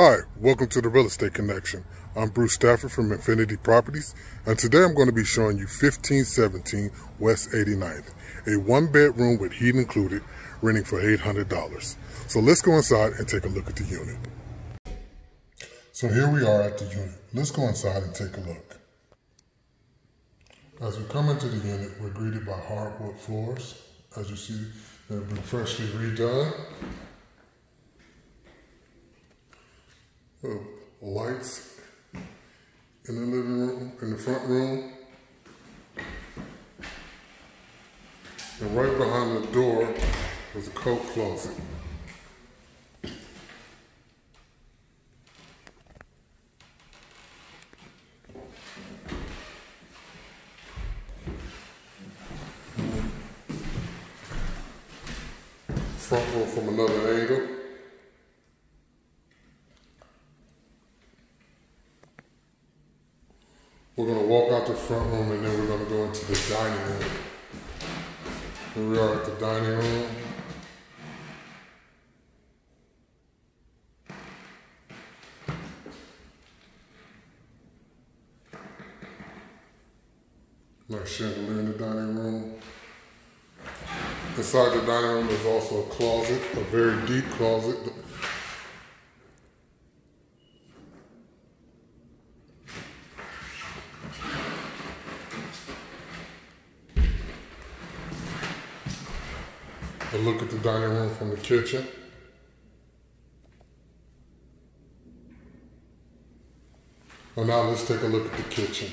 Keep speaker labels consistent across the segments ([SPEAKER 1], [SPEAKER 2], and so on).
[SPEAKER 1] Hi, welcome to the Real Estate Connection. I'm Bruce Stafford from Infiniti Properties, and today I'm going to be showing you 1517 West 89th, a one bedroom with heat included, renting for $800. So let's go inside and take a look at the unit. So here we are at the unit. Let's go inside and take a look. As we come into the unit, we're greeted by hardwood floors. As you see, they've been freshly redone. Uh, lights in the living room, in the front room. And right behind the door was a coat closet. Front room from another angle. We're gonna walk out the front room and then we're gonna go into the dining room. Here we are at the dining room. Nice chandelier in the dining room. Inside the dining room is also a closet, a very deep closet. A look at the dining room from the kitchen. Well, now let's take a look at the kitchen.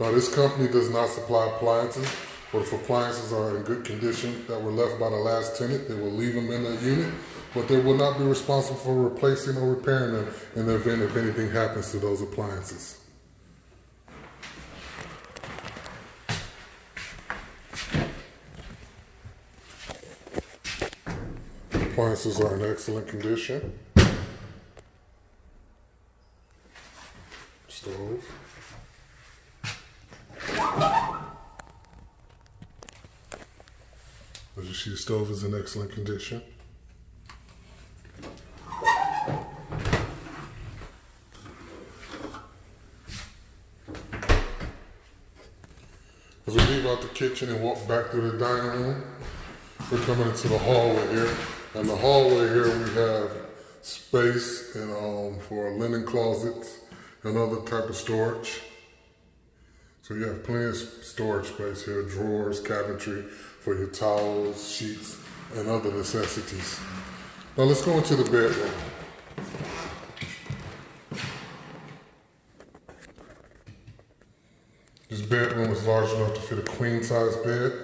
[SPEAKER 1] Now, this company does not supply appliances, but if appliances are in good condition that were left by the last tenant, they will leave them in the unit, but they will not be responsible for replacing or repairing them in the event if anything happens to those appliances. Appliances are in excellent condition. Stove. As you see, the stove is in excellent condition. As we leave out the kitchen and walk back through the dining room, we're coming into the hallway here. In the hallway here, we have space and um, for linen closets and other type of storage. So you have plenty of storage space here, drawers, cabinetry for your towels, sheets, and other necessities. Now let's go into the bedroom. This bedroom is large enough to fit a queen size bed.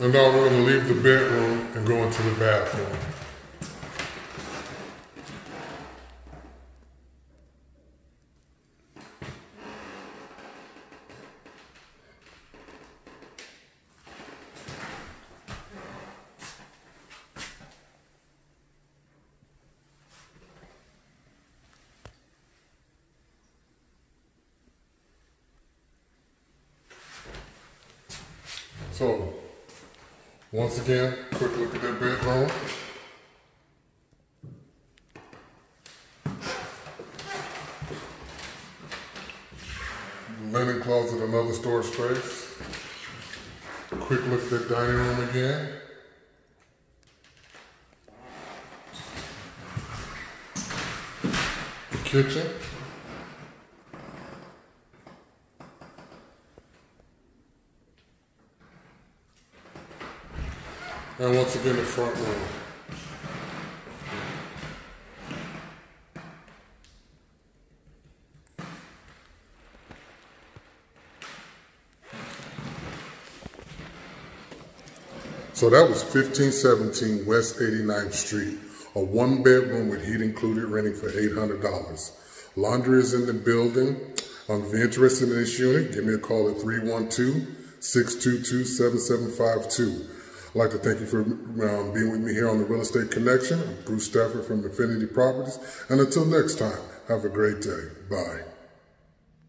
[SPEAKER 1] And now we're going to leave the bedroom and go into the bathroom. So, once again, quick look at that bedroom. Linen closet, another storage space. Quick look at that dining room again. Kitchen. And once again, the front room. So that was 1517 West 89th Street, a one bedroom with heat included renting for $800. Laundry is in the building. Um, if you're interested in this unit, give me a call at 312-622-7752. I'd like to thank you for um, being with me here on the Real Estate Connection. I'm Bruce Stafford from Infiniti Properties. And until next time, have a great day. Bye.